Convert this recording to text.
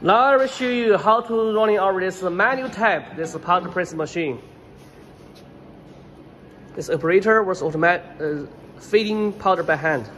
Now I will show you how to running over this manual type, this powder press machine. This operator was automatic uh, feeding powder by hand.